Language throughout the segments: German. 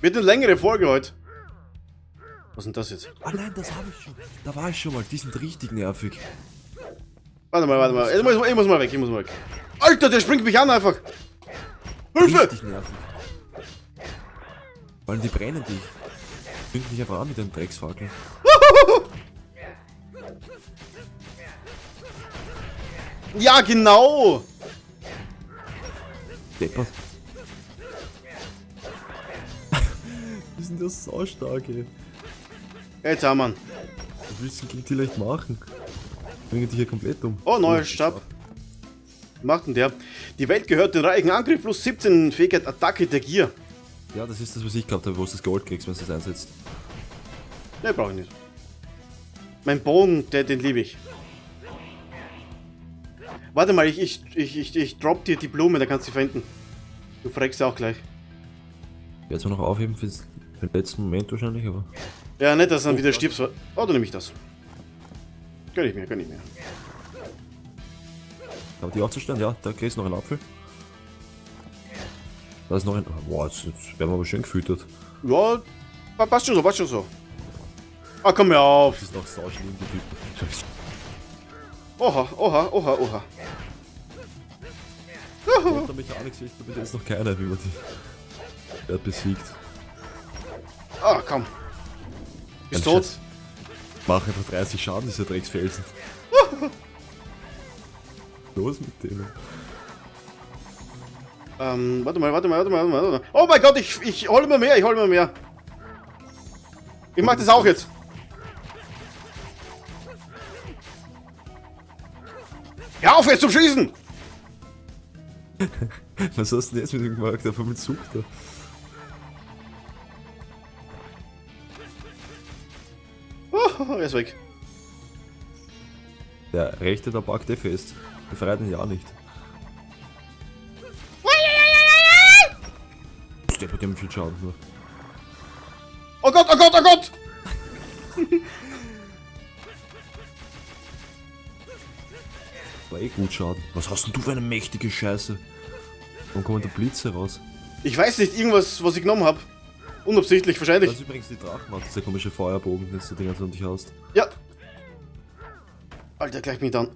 Wird eine längere Folge heute. Was ist denn das jetzt? Ah nein, das habe ich schon. Da war ich schon mal. Die sind richtig nervig. Warte mal, warte mal. Ich muss, ich muss mal weg, ich muss mal weg. Alter, der springt mich an einfach. Hilfe! Richtig nervig. Weil die brennen dich. Zünd mich einfach an mit den Drecksfackeln. Ja, genau. Deppert. Sind ja so stark, ey. Jetzt haben wir. Was willst du gegen die leicht machen? Bringen dich hier komplett um. Oh, neuer Stab. Was macht denn der? Die Welt gehört den reichen Angriff plus 17 Fähigkeit Attacke der Gier. Ja, das ist das, was ich gehabt habe, wo du das Gold kriegst, wenn du das einsetzt. Ne, brauche ich nicht. Mein Bogen, der, den liebe ich. Warte mal, ich, ich, ich, ich, ich drop dir die Blume, da kannst du sie verwenden. Du fragst auch gleich. Ich werde noch aufheben für den letzten Moment wahrscheinlich, aber. Ja, nicht, dass du dann wieder stirbst. Oh, dann nehme ich das. Gönn ich mir, gönn ich mir. Aber die aufzustellen, ja, da kriegst du noch einen Apfel. Da ist noch ein. Boah, jetzt, jetzt werden wir aber schön gefüttert. Ja, passt schon so, passt schon so. Ah, komm mir auf. Das ist noch sauschlimm, die Typen. Oha, oha, oha, oha. Unter Mechanik-Sicht bitte ist noch keiner, wie man die Wert besiegt. Ah, komm. Bist Ein tot? Mach einfach 30 Schaden, dieser Drecksfelsen. Los mit denen. Ähm, warte mal, warte mal, warte mal, warte mal. Oh mein Gott, ich, ich hole mir mehr, ich hole mir mehr. Ich mach das auch jetzt. Hör auf jetzt zum Schießen! Was hast du denn jetzt mit dem gemacht? Einfach mit Zug da. er ist weg. Der rechte, da packt eh fest. Befreit ihn ja nicht. Der hat ihm viel Schaden nur. Oh Gott, oh Gott, oh Gott! War eh gut Schaden. Was hast denn du für eine mächtige Scheiße? Warum kommen da Blitze raus? Ich weiß nicht, irgendwas, was ich genommen habe. Unabsichtlich, Das wahrscheinlich. ist übrigens die Drachenmacht, dieser komische Feuerbogen, den du die ganze Zeit um dich hast. Ja. Alter, gleich mich dann.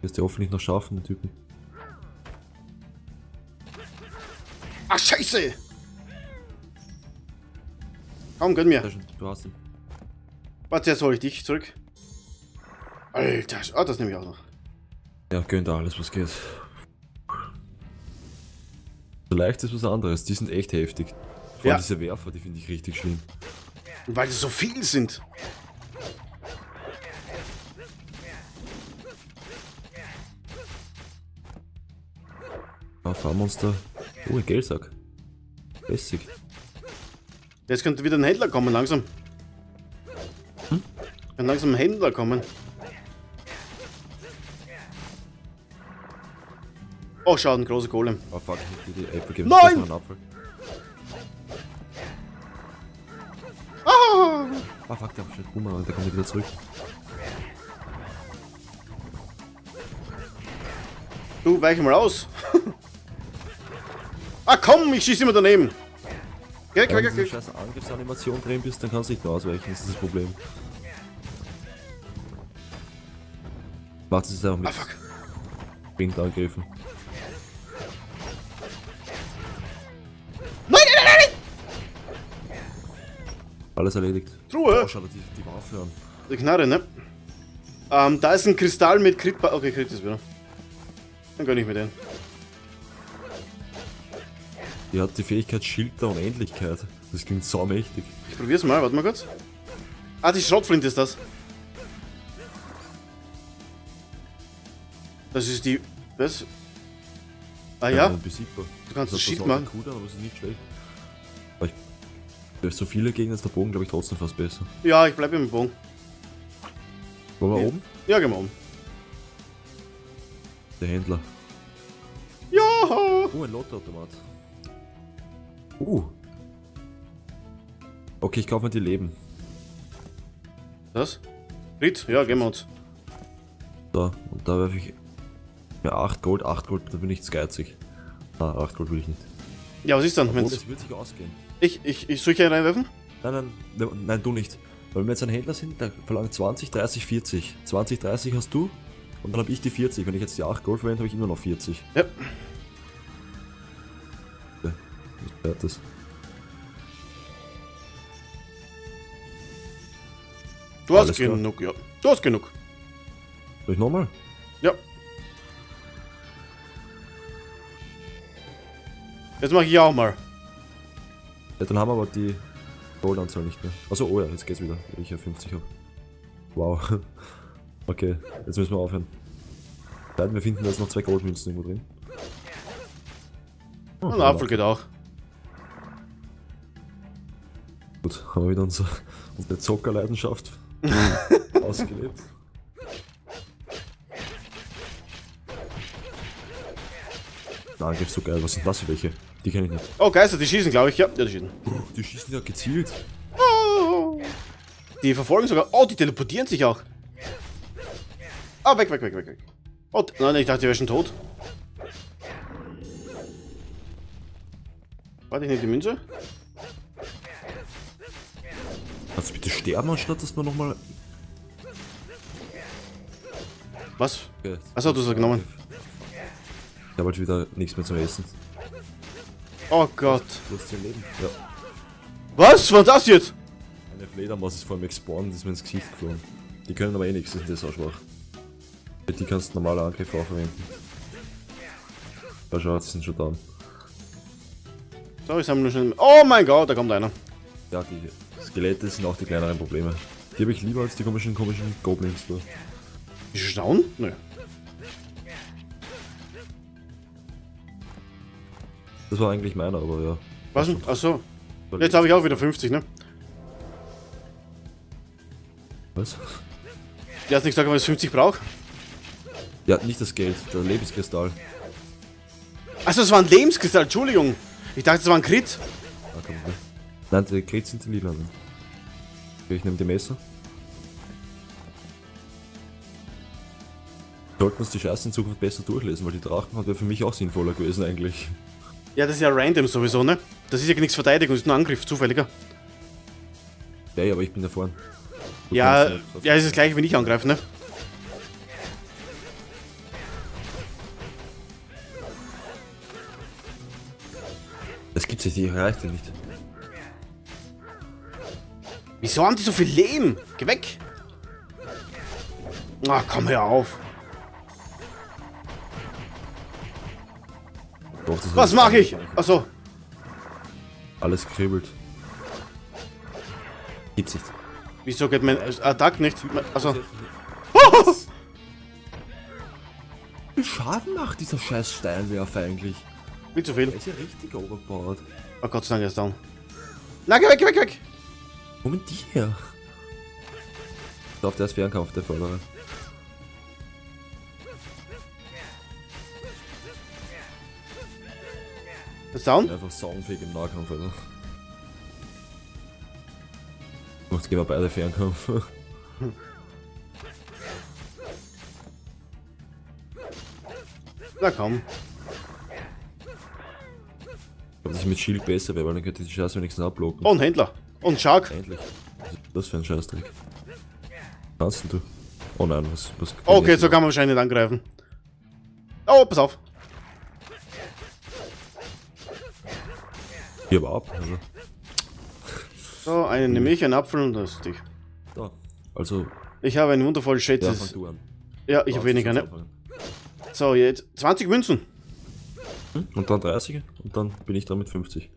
Wirst du hoffentlich noch schaffen, den Typen. Ah, scheiße! Komm, gönn mir. Du hast ihn. Warte, jetzt hole ich dich zurück. Alter, ah, das nehme ich auch noch. Ja, gönnt alles, was geht. So leicht ist was anderes, die sind echt heftig. Vor allem Ja. diese Werfer, die finde ich richtig schlimm. Weil sie so viel sind. Ah, Fahrmonster. Oh, ein Geldsack. Lässig. Jetzt könnte wieder ein Händler kommen, langsam. Hm? Kann langsam ein Händler kommen. Oh, schau, ein großer Golem. Ah, fuck, ich die Apple gegeben. Nein! Da ist noch ein Apfel. Ah! Ah, fuck, der Apfel. Boomer, der kommt wieder zurück. Du, weich mal aus. ah, komm, ich schieße immer daneben. Geh weg, Wenn weg, du in weg, dieser weg. scheiß Angriffsanimation drin bist, dann kannst du nicht mehr ausweichen, das ist das Problem. Macht es einfach Ah, mit fuck. Sprintangriffen. Alles erledigt. Truhe. Oh, schau dir die, die Waffe an. Die Knarre, ne? Ähm, da ist ein Kristall mit Crit... Okay, Crit ist wieder. Dann gönn ich mir den. Die hat die Fähigkeit Schild der Unendlichkeit. Das klingt saumächtig. Ich probier's mal, warte mal kurz. Ah, die Schrotflinte ist das. Das ist die... Was? Ah ja, Unbesiegbar. du kannst Das Schild machen. Cool, an, aber es ist nicht schlecht. Durch so viele Gegner ist der Bogen, glaube ich, trotzdem fast besser. Ja, ich bleib im Bogen. Wollen wir Ja. oben? Ja, geh mal um. Der Händler. Ja! Oh, ein Lottoautomat. Uh. Okay, ich kaufe mir die Leben. Das? Crit? Ja, gehen wir uns. So, und da werfe ich mir 8 Gold, 8 Gold, da bin ich zu geizig. Ah, 8 Gold will ich nicht. Ja, was ist dann? Obwohl, Wenn's das wird sich ausgehen. Ich, ich, ich, soll ich einen reinwerfen? Nein, nein, nein, nein, du nicht. Weil wenn wir jetzt ein Händler sind, der verlangt 20, 30, 40. 20, 30 hast du und dann habe ich die 40. Wenn ich jetzt die 8 Gold verwende, habe ich immer noch 40. Ja. Ja, das. Du hast Alles klar. genug, ja. Du hast genug. Soll ich nochmal? Ja. Jetzt mache ich auch mal. Ja, dann haben wir aber die Goldanzahl nicht mehr. Also, oh ja, jetzt geht's wieder, weil ich ja 50 habe. Wow. Okay, jetzt müssen wir aufhören. Nein, wir finden da jetzt noch zwei Goldmünzen irgendwo drin. Oh, Ein Apfel geht auch. Gut, haben wir wieder unsere, unsere Zockerleidenschaft ausgelebt. Na, Angriff so geil, was sind das für welche? Die kenne ich nicht. Oh, Geister, die schießen, glaube ich. Ja, ja, die schießen. Die schießen ja gezielt. Oh. Die verfolgen sogar. Oh, die teleportieren sich auch. Ah, weg, weg, weg, weg, weg. Oh, nein, ich dachte, die wäre schon tot. Warte, ich nehme die Münze. Kannst du bitte sterben, anstatt dass wir nochmal. Was? Achso, du hast genommen. Ich habe halt wieder nichts mehr zum Essen. Oh Gott. Du hast Leben. Ja. Was? Was war das jetzt? Eine Fledermaus ist vor mir gespawnt und ist mir ins Gesicht geflogen. Die können aber eh nichts, die sind ja so schwach. Die kannst du normale Angriffe auch verwenden. Ja, schau, die sind schon down. So, ich sammle nur schnell. Oh mein Gott, da kommt einer. Ja, die Skelette sind auch die kleineren Probleme. Die habe ich lieber als die komischen, komischen Goblins da. Ist schon down? Nö. Das war eigentlich meiner, aber ja. Was denn? Achso. Jetzt habe ich auch wieder 50, ne? Was? Du hast nicht gesagt, ob ich 50 brauche? Ja, nicht das Geld, der Lebenskristall. Achso, das war ein Lebenskristall, Entschuldigung. Ich dachte, das war ein Crit. Ah, komm, ne? Nein, die Kret sind die Lilanen. Okay, ich nehme die Messer. Sollten uns die Scheiße in Zukunft besser durchlesen, weil die Drachen wäre für mich auch sinnvoller gewesen eigentlich. Ja, das ist ja random sowieso, ne? Das ist ja nichts Verteidigung, das ist nur Angriff, zufälliger. Ja, ja, aber ich bin da vorne. Du Ja, nicht- ja, ist das gleiche, wenn ich angreife, ne? Das gibt's nicht, die erreicht ja nicht. Wieso haben die so viel Leben? Geh weg! Ah, komm, hör auf. Das Was mache ich? Achso, Alles kribbelt. Gibt's nicht. wieso geht mein Attack nicht? Also, Wie viel Schaden macht dieser scheiß Steinwerfer eigentlich? viel zu viel. Der ist ja richtig overpowered. Oh Gott sei Dank, er ist down. Na, geh weg, geh weg, geh weg! Wo die her? Auf der ist Fernkampf, der vordere. Ist down? Einfach sauenfähig im Nahkampf, Alter. Jetzt gehen wir beide Fernkampf. Na komm. Ich glaube, dass ich mit Shield besser wäre, weil dann könnte ich die Scheiße wenigstens abblocken. Oh, ein Händler. Und Shark. Endlich. Was ist das für ein Scheißdreck? Kannst du? Oh nein, was. was Okay, so kann man wahrscheinlich nicht angreifen. Oh, pass auf. Hier aber ab. Also. So, einen nehme ich, einen Apfel und das ist dich. Da. Also, Ich habe einen wundervollen ja, fang Schätze. du an. Ja, ich habe weniger, ne? So, jetzt 20 Münzen. Hm? Und dann 30 und dann bin ich dran mit 50.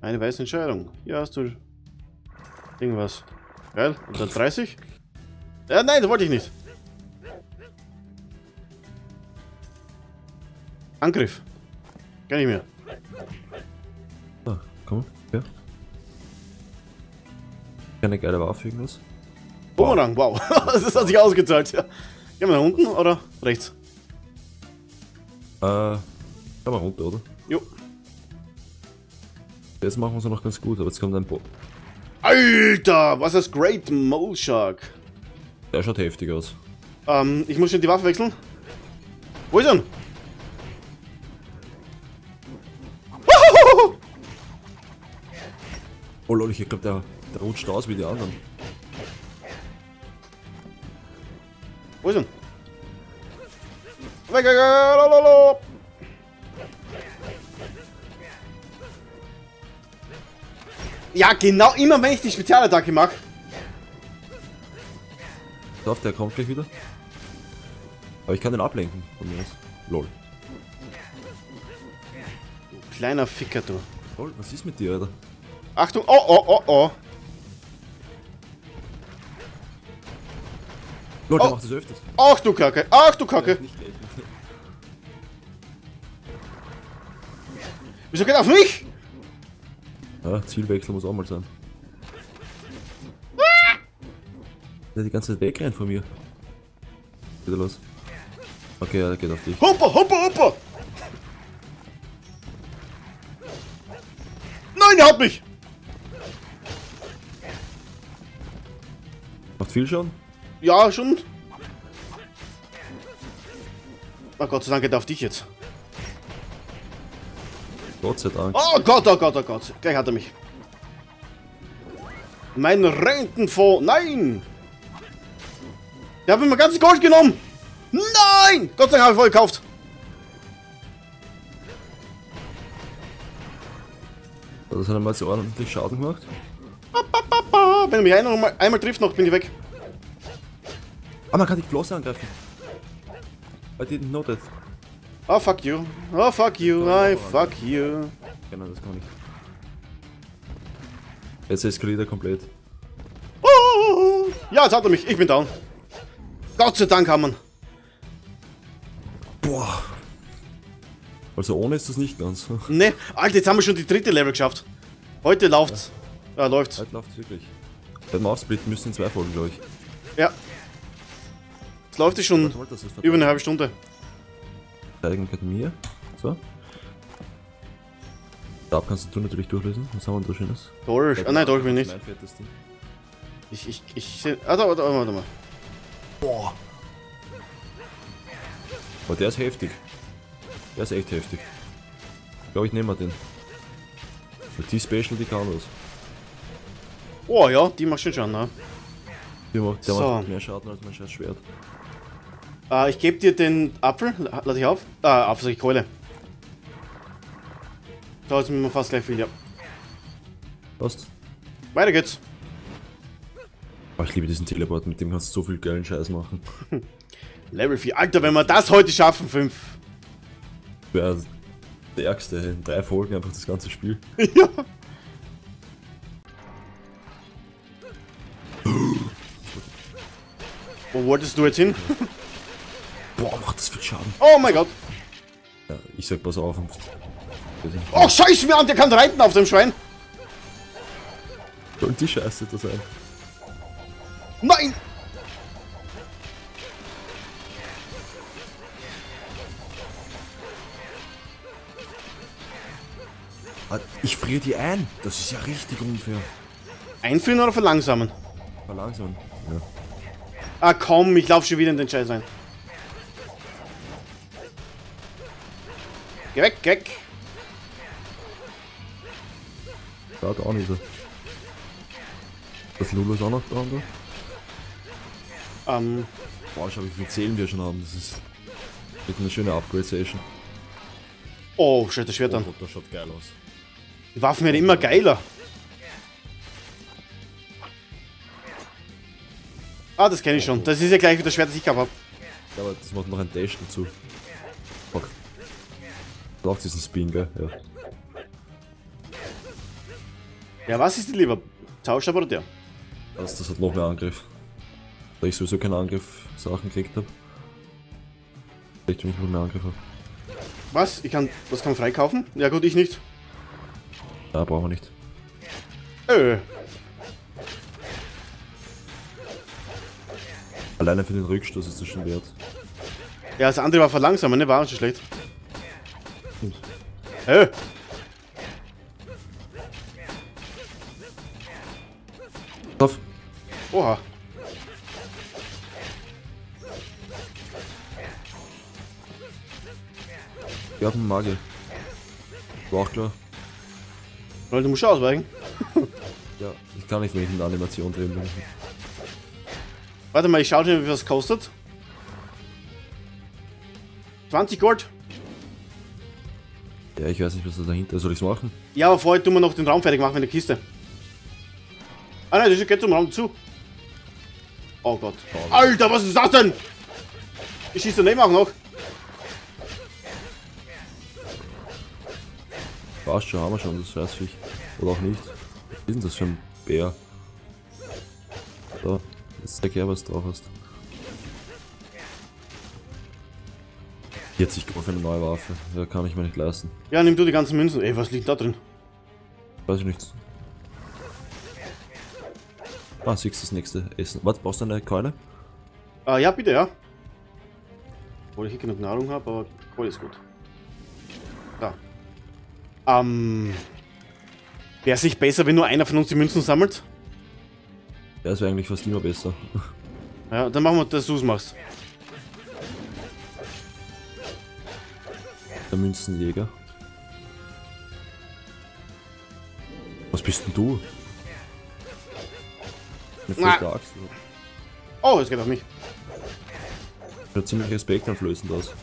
Eine weiße Entscheidung. Ja, hast du irgendwas. Geil. Und dann 30? Ja, nein, das wollte ich nicht. Angriff. Kann ich mehr. Komm, ja. Keine geile Waffe, irgendwas? Bumerang, wow. das hat sich ausgezahlt. Ja. Gehen wir nach unten oder rechts? Äh, kann mal runter, oder? Jo. Jetzt machen wir es noch ganz gut, aber jetzt kommt ein Bo. Alter, was ist das Great Mole Shark? Der schaut heftig aus. Ähm, ich muss schon die Waffe wechseln. Wo ist er? Oh lol, ich glaube, der, der rutscht aus wie die anderen. Wo ist er? Weg, weg, weg. Ja, genau, immer wenn ich die Spezialattacke mache. Auf, der kommt gleich wieder. Aber ich kann den ablenken von mir aus. Lol. Kleiner Ficker, du. Lol, was ist mit dir, Alter? Achtung, oh, oh, oh, oh. Der Oh. macht das öfters. Ach du Kacke, ach du Kacke. Wieso geht er auf mich? Ja, Zielwechsel muss auch mal sein. Der die ganze Zeit wegrennt von mir. Wieder los. Okay, ja, der geht auf dich. Hoppa, hoppa, hoppa. Nein, er hat mich. Viel schon? Ja, schon. Oh Gott sei Dank geht er auf dich jetzt. Gott sei Dank. Oh Gott, oh Gott, oh Gott. Gleich hat er mich. Mein Rentenfonds. Nein! Der hat mir mein ganzes Gold genommen. Nein! Gott sei Dank habe ich voll gekauft. Das hat er mal so ordentlich Schaden gemacht. Wenn er mich einmal, einmal trifft noch, bin ich weg. Ah, man kann die Flosse angreifen. I didn't know that. Oh, fuck you. Oh, fuck you. I fuck you. Genau, das kann ich. Jetzt eskaliert er komplett. Oh, ja, jetzt hat er mich. Ich bin down. Gott sei Dank haben wir ihn. Boah. Also ohne ist das nicht ganz. Ne, Alter, jetzt haben wir schon die dritte Level geschafft. Heute läuft's. Ja, läuft's. Heute läuft wirklich. Beim Aufsplitten müssen in zwei Folgen, glaube ich. Ja. Jetzt läuft es schon über eine halbe Stunde. Verteidigung Akademie. So. Stab kannst du natürlich durchlösen. Was haben wir da Schönes? Dolch. Ah, nein, Dolch will ich nicht. Ich, ich, ich. Ah, da, warte, warte, warte mal. Boah. Aber der ist heftig. Der ist echt heftig. Ich glaube, ich nehme mal den. Weil die Special, die kann was. Oh ja, die macht schon schon, ne? Die macht, der So. macht mehr Schaden als mein scheiß Schwert. Äh, ich gebe dir den Apfel. La- Lass ich auf. Ah, Apfel, sag ich Keule. Da ist mir fast gleich viel, ja. Passt. Weiter geht's. Oh, ich liebe diesen Teleport, mit dem kannst du so viel geilen Scheiß machen. Level 4. Alter, wenn wir das heute schaffen, 5. Wäre der ärgste. In drei Folgen einfach das ganze Spiel. ja. Wo wolltest du jetzt hin? Boah, macht das viel Schaden. Oh mein Gott. Ja, ich sag pass auf. Und Oh, scheiß mir an, der kann reiten auf dem Schwein. Soll die Scheiße da sein? Nein! Ah, Ich friere die ein. Das ist ja richtig unfair. Einführen oder verlangsamen? Verlangsamen. Ja. Ah komm, ich lauf schon wieder in den Scheiß rein. Geh weg, geh weg. Schaut auch nicht so. Das Lulu ist auch noch dran, da. Ähm, Boah, schau, wie viel Zählen wir schon haben. Das ist wird eine schöne Upgrade-Session. oh, schau das Schwert an. Gott, das schaut geil aus. Die Waffen werden immer geiler. Ah, das kenne ich schon. Das ist ja gleich wie das Schwert, das ich gehabt habe. Ja, aber das macht noch ein Dash dazu. Braucht diesen Spin, gell? Ja. Ja, was ist dir lieber? Tauschstab oder der? Das, das hat noch mehr Angriff. Da ich sowieso keine Angriff-Sachen gekriegt habe. Vielleicht, wenn ich noch mehr Angriff habe. Was? Ich kann. Was kann man freikaufen? Ja gut, ich nicht. Ja, brauchen wir nicht. Äh. Alleine für den Rückstoß ist das schon wert. Ja, das andere war verlangsamen, ne? War schon schlecht. Äh. Auf! Oha. Geh auf den Magier. War auch klar. Leute, du musst schon ausweichen. Ja, ich kann nicht, ich in der Animation bin. Warte mal, ich schaue schon, wie viel das kostet. 20 Gold? Ja, ich weiß nicht, was da dahinter ist. Soll ich's machen? Ja, aber vorher tun wir noch den Raum fertig machen in der Kiste. Ah nein, das geht zum Raum zu. Oh Gott. Alter, was ist das denn? Ich schieße daneben auch noch. Passt schon, haben wir schon, das Scheißviech. Oder auch nicht. Was ist denn das für ein Bär? Da, jetzt zeig her, was du drauf hast. 40 Euro für eine neue Waffe. Ja, kann ich mir nicht leisten. Ja, nimm du die ganzen Münzen. Ey, was liegt da drin? Weiß ich nicht. Ah, siehst du das nächste Essen. Was, brauchst du eine Keule? Ah, ja, bitte, ja. Obwohl ich hier genug Nahrung habe, aber Kohle ist gut. Da. Ähm. Wäre es nicht besser, wenn nur einer von uns die Münzen sammelt? Ja, das wäre eigentlich fast immer besser. Ja, dann machen wir, dass du es machst. Der Münzenjäger. Was bist denn du? Axt. Oh, es geht auf mich. Schaut ziemlich respekteinflößend aus.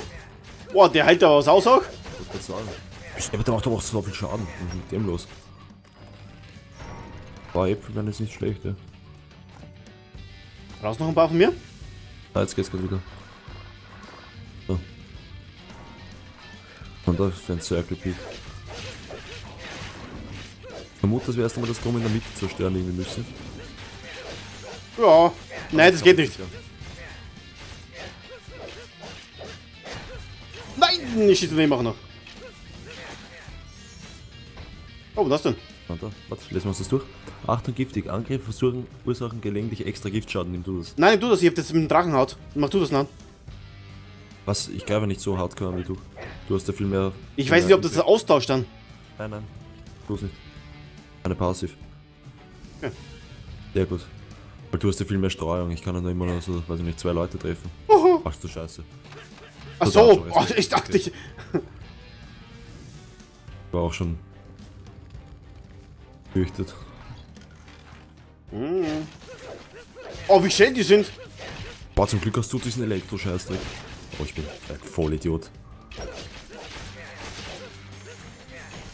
Boah, der hält aber was aus auch. Kannst du sagen? Aber der macht doch auch so viel Schaden. Was ist mit dem los? Boah, Äpfel wären jetzt nicht schlecht, ja. Brauchst du noch ein paar von mir? Ah, jetzt geht's gerade wieder. Und da ist ein Circle Peak. Ich vermute, dass wir erst einmal das Drum in der Mitte zerstören irgendwie müssen. Ja. Nein, das geht nicht. Nein, ich schieße daneben auch noch. Oh, was denn? Warte, warte, lesen wir uns das durch. Achtung, giftig. Angriffe versuchen, ursachen gelegentlich extra Giftschaden. Nimm du das. Nein, nimm du das, ich hab das mit dem Drachenhaut. Mach du das dann. Was? Ich greife nicht so hardcore wie du. Du hast ja viel mehr. Ich weiß nicht, ob das Effekt. austauscht dann. Nein, nein. Tu's nicht. Eine Passiv. Ja. Sehr gut. Weil du hast ja viel mehr Streuung. Ich kann dann immer nur so, weiß ich nicht, zwei Leute treffen. Ach du Scheiße. Ach so, oh, ich dachte, ich, War auch schon. Fürchtet. oh, wie schön die sind. Boah, zum Glück hast du diesen Elektro-Scheißdreck. Oh, ich bin ein Vollidiot.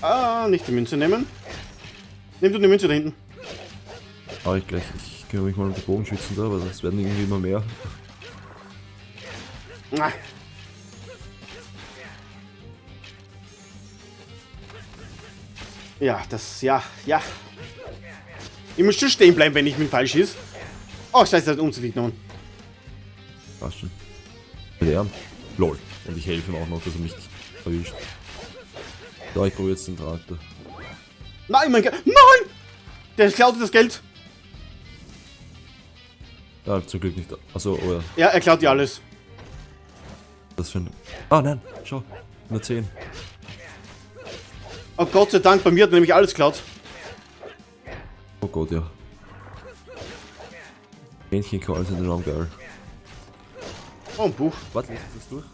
Ah, nicht die Münze nehmen. Nimm du die Münze da hinten. Aber ich gleich. Ich kümmere mich mal um die Bogenschützen da, weil sonst werden irgendwie immer mehr. Ah. Ja, das, ja, ja. Ich muss schon stehen bleiben, wenn ich mit dem Fall schieß. Oh, scheiße, das hat uns nicht genommen. Passt schon. Lärm. Lol. Und ich helfe ihm auch noch, dass er mich erwischt. Ja, ich probiere jetzt den Traktor. Nein, mein Gott, nein! Der klaut das Geld. Ja, zum Glück nicht. Achso, oh ja. Ja, er klaut dir alles. Das für ein. Ah, nein, schau. Nur 10. Oh Gott sei Dank, bei mir hat er nämlich alles klaut. Oh Gott, ja. Hähnchencalls sind enorm geil. Oh, ein Buch. Warte, liest du das durch?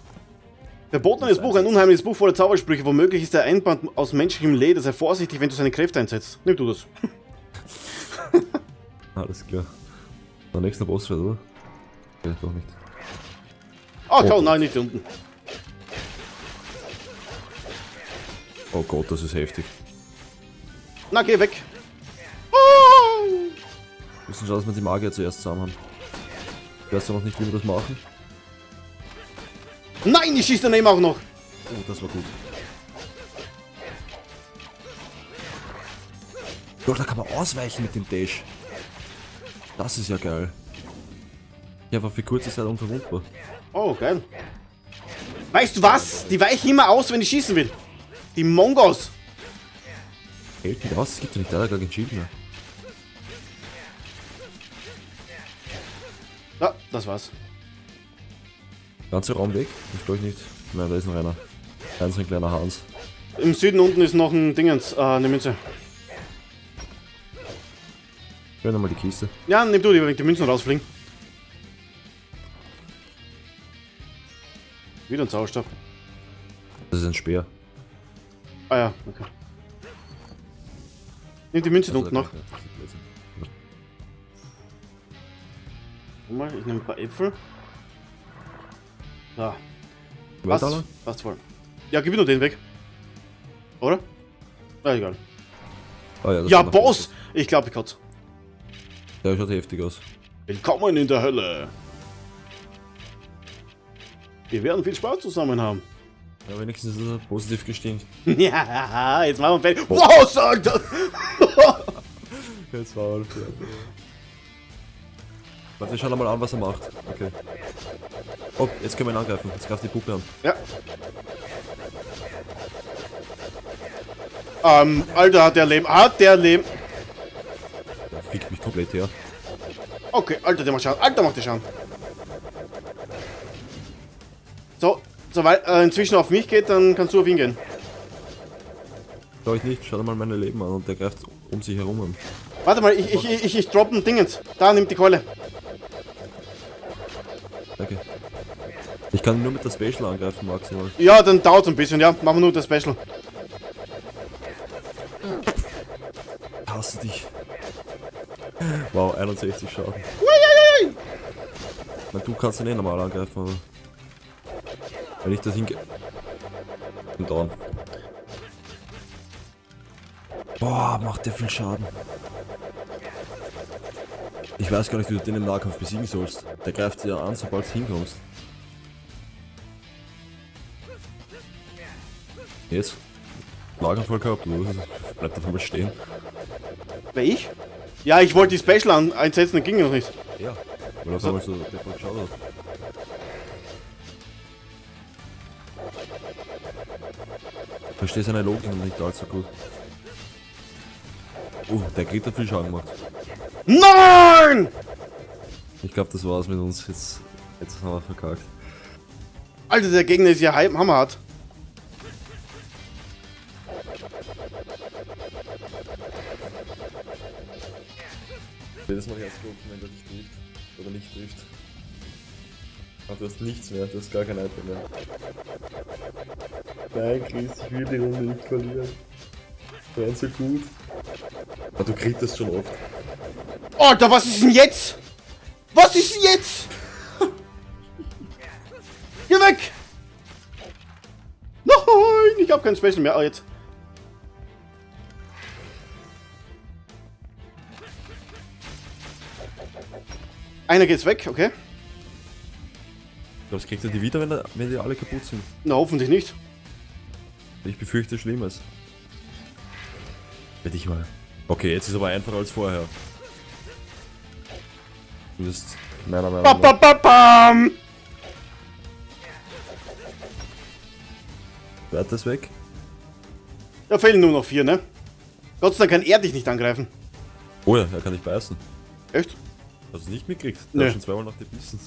Verbotenes Buch, ein unheimliches Buch voller Zaubersprüche. Womöglich ist der Einband aus menschlichem Leder. Sei vorsichtig, wenn du seine Kräfte einsetzt. Nimm du das. Alles klar. Der nächste Boss wird, oder? Okay, doch nicht. Ah, Oh. schau, nein, nicht unten. Oh Gott, das ist heftig. Na, geh weg. Oh! Wir müssen schauen, dass wir die Magier zuerst zusammen haben. Ich weiß ja noch nicht, wie wir das machen. Nein, ich schieße daneben auch noch. Oh, das war gut. Doch, da kann man ausweichen mit dem Dash. Das ist ja geil. Ich war für kurze Zeit unverwundbar. Oh, geil. Weißt du was? Die weichen immer aus, wenn ich schießen will. Die Mongos. Hält nicht aus, es gibt ja nicht, da gar kein Shield mehr. Ja, das war's. Ganzer Raum weg? Ich glaube nicht. Nein, da ist noch einer. Da ist ein kleiner Hans. Im Süden unten ist noch ein Dingens, äh, eine Münze. Hör nochmal die Kiste. Ja, nimm du die, wenn die Münzen rausfliegen. Wieder ein Zauberstab. Das ist ein Speer. Ah ja, okay. Nimm die Münze Also, unten noch. Guck mal, ich nehme ein paar Äpfel. So, Weiter, passt, passt voll. Ja, gib mir nur den weg. Oder? Na egal. Ah, ja, Ja, Boss! Ich glaube, ich kotze. Der schaut heftig aus. Willkommen in der Hölle. Wir werden viel Spaß zusammen haben. Ja, wenigstens ist er positiv gestimmt. Ja, jetzt machen wir fertig. Wow, sagt das! Jetzt war er Warte, wir schauen mal an, was er macht. Okay. Oh, jetzt können wir ihn angreifen. Jetzt greift die Puppe an. Ja. Ähm, Alter, hat der Leben. Hat der Leben. Der fickt mich komplett her. Okay, Alter, der macht Schaden. Alter, macht der Schaden. So, soweit äh, inzwischen auf mich geht, dann kannst du auf ihn gehen. Schau ich nicht, schau dir mal meine Leben an und der greift um sich herum an. Warte mal, ich, ich, ich, ich, ich droppe ein Dingens. Da, nimmt die Keule. Ich kann nur mit der Special angreifen, maximal. Ja, dann dauert ein bisschen, ja. Machen wir nur das Special. Hasse dich. Wow, 61 Schaden. Ich mein, du kannst ihn eh normal angreifen, aber... Wenn ich das hinge... Bin down. Boah, macht der viel Schaden. Ich weiß gar nicht, wie du den im Nahkampf besiegen sollst. Der greift dir an, sobald du hinkommst. Jetzt? Lagervoll gehabt, oder? Bleibt einfach mal stehen. Wer ich? Ja, ich wollte die Special an einsetzen, das ging noch nicht. Ja. Weil er So. mal so deppert geschaut hat. Verstehe seine Logik noch nicht allzu gut. Oh, der Krieg hat viel Schaden gemacht. Nein! Ich glaube, das war's mit uns. Jetzt, jetzt haben wir verkackt. Alter, der Gegner ist ja heim- hammerhart. Mehr, du hast gar kein Item mehr. Nein, Chris, ich will die Runde nicht verlieren. Waren so gut. Aber du kriegst das schon oft. Alter, was ist denn jetzt? Was ist denn jetzt? Geh weg! Nein, ich habe kein Special mehr. Ah, jetzt. Einer geht's weg, okay. Glaubst kriegt er die wieder, wenn, er, wenn die alle kaputt sind? Na, hoffentlich nicht. Ich befürchte Schlimmes. Hätte ich mal. Okay, jetzt ist aber einfacher als vorher. Du bist meiner Meinung Ba, nach. ba, ba, bam! Wert ist weg. Da fehlen nur noch vier, ne? Gott sei Dank kann er dich nicht angreifen. Oh ja, er kann nicht beißen. Echt? Hast du es nicht mitgekriegt? Nee. Der hat schon zweimal nach dir bissen.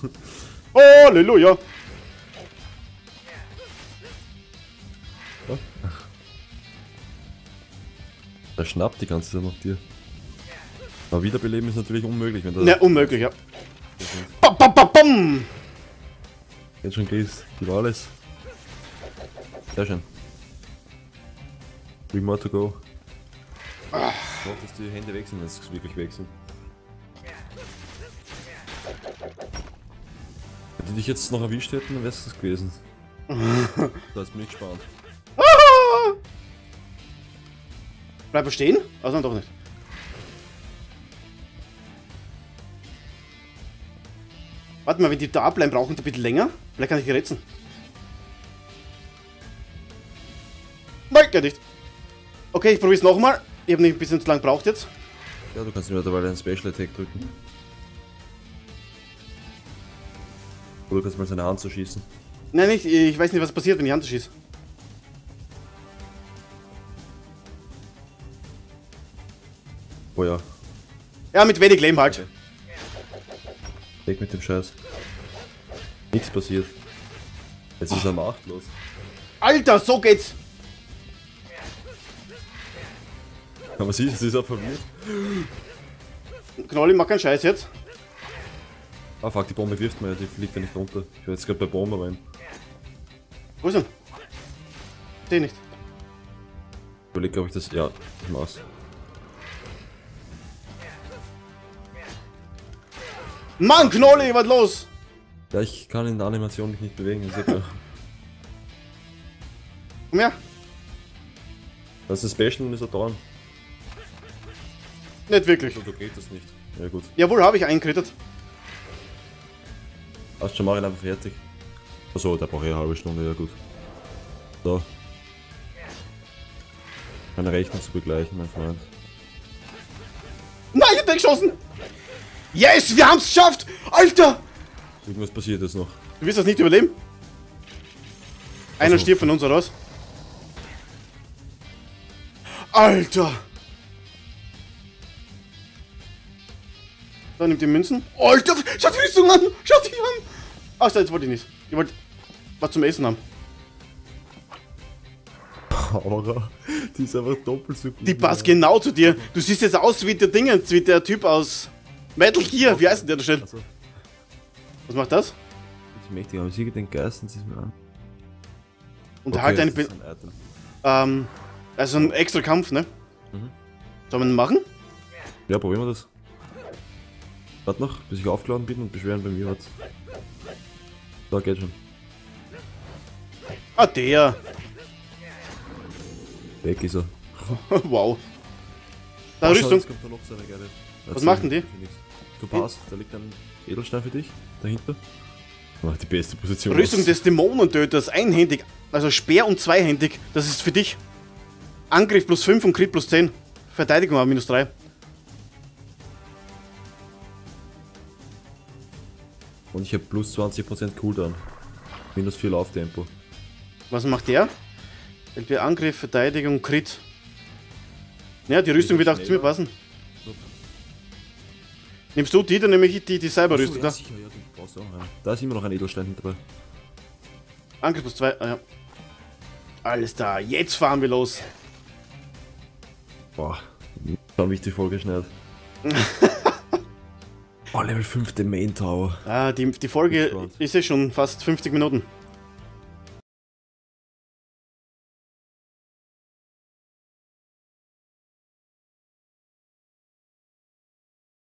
Halleluja! Der schnappt die ganze Zeit nach dir. Aber wiederbeleben ist natürlich unmöglich, wenn du Ne, unmöglich, ja. Ba, ba, ba, bam! jetzt schon gehst. Gib alles. Sehr schön. Three more to go. Ich hoffe, dass die Hände weg sind, wenn es wirklich weg sind. Wenn die dich jetzt noch erwischt hätten, dann wär's das gewesen. da ist ich gespannt. Ah! Bleib er stehen? Also doch nicht. Warte mal, wenn die da bleiben, brauchen die ein bisschen länger. Vielleicht kann ich die retzen. Nein, geht nicht. Okay, ich probier's nochmal. Ich habe nicht ein bisschen zu lang gebraucht jetzt. Ja, du kannst mir mittlerweile einen Special Attack drücken. Oder du kannst mal seine Hand so schießen. Nein, nicht. Ich weiß nicht, was passiert, wenn die Hand schießt. Oh ja, Ja, mit wenig Leben halt. weg mit dem Scheiß. Nichts passiert. Jetzt ist er machtlos. Alter, so geht's. Aber sie sie ist auch verwirrt. Knolli, mach keinen Scheiß jetzt. Ah fuck, die Bombe wirft mir ja, die fliegt ja nicht runter. Ich werde jetzt gerade bei Bombe rein. Wo ist er? Den nicht. Ich überlege, ob ich das. Ja, ich mach's. Mann, Knolli, was los? Ja, ich kann in der Animation mich nicht bewegen, das ist ja. Komm her. Das ist Special und ist er dran. Nicht wirklich. So also, geht das nicht. Ja gut. Jawohl, habe ich einkrittet. Hast schon mal einfach fertig. Achso, der braucht eh eine halbe Stunde, ja gut. So. Keine Rechnung zu begleichen, mein Freund. Nein, ich hab den geschossen! Yes, wir haben's geschafft! Alter! Irgendwas passiert jetzt noch. Du wirst das nicht überleben? Einer Also- stirbt von uns raus. Alter! Da nimmt die Münzen. Alter, schaut die Rüstung an! Schaut die an! Ach, jetzt wollte ich nicht. Ich wollte was zum Essen haben. Aura, die ist einfach doppelt so gut. Die passt genau zu dir. Du siehst jetzt aus wie der Dingens, wie der Typ aus Metal Gear. Wie heißt denn der da steht? Also, Was macht das? das ist mächtig, aber siege den Geist und sieh's mir an. Unterhalte eine. das Be ist ein ähm, also ein extra Kampf, ne? Mhm. Soll man den machen? Ja, probieren wir das. Warte noch, bis ich aufgeladen bin und beschweren bei mir hat. Da geht schon. Ah, der. Weg ist er. wow. Da Oh, schau, Rüstung. da noch so eine geile. Was macht denn die? Du passt, da liegt ein Edelstein für dich, dahinter. Oh, die beste Position. Rüstung des Dämonentöters, einhändig, also Speer und zweihändig. Das ist für dich. Angriff plus 5 und Crit plus 10. Verteidigung aber minus 3. Und ich habe plus 20% Cooldown. Minus 4 Lauftempo. Was macht der? Entweder Angriff, Verteidigung, Crit. Ja, die Rüstung wird auch zu mir passen. Nimmst du die, dann nehme ich die, die Cyber-Rüstung. ja, da. sicher, ja, auch. Da ist immer noch ein Edelstein hinter dabei. Angriff plus 2, ah, ja. Alles da, jetzt fahren wir los. Boah, schauen, wie ich die Folge schneide. oh, Level 5 der Main Tower. Ah, die, die Folge ist ja schon fast 50 Minuten.